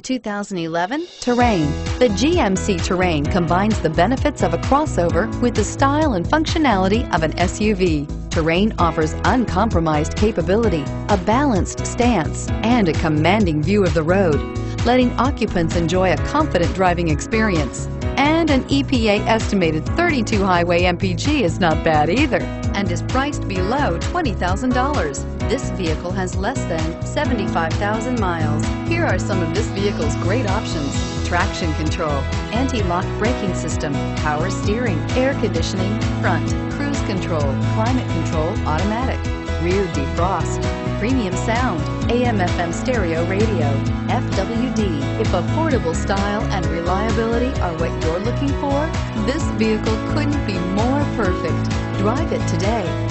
2011 Terrain. The GMC Terrain combines the benefits of a crossover with the style and functionality of an SUV. Terrain offers uncompromised capability, a balanced stance, and a commanding view of the road, letting occupants enjoy a confident driving experience. And an EPA estimated 32 highway MPG is not bad either and is priced below $20,000. This vehicle has less than 75,000 miles. Here are some of this vehicle's great options. Traction control, anti-lock braking system, power steering, air conditioning, front, cruise control, climate control, automatic, rear defrost, premium sound, AM FM stereo radio, FWD. If affordable style and reliability are what you're looking for, this vehicle couldn't be more perfect. Drive it today.